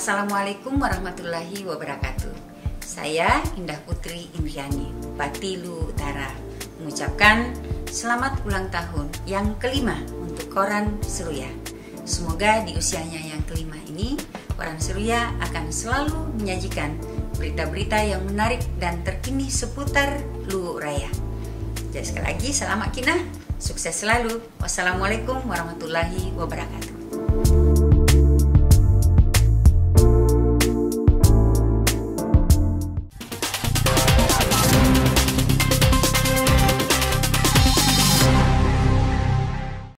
Assalamualaikum warahmatullahi wabarakatuh. Saya Indah Putri Indriani, Bupati Lu Utara, mengucapkan selamat ulang tahun yang kelima untuk Koran Seruya. Semoga di usianya yang kelima ini, Koran Seruya akan selalu menyajikan berita-berita yang menarik dan terkini seputar Lu Raya. Jadi sekali lagi, selamat kinah, sukses selalu. Wassalamualaikum warahmatullahi wabarakatuh.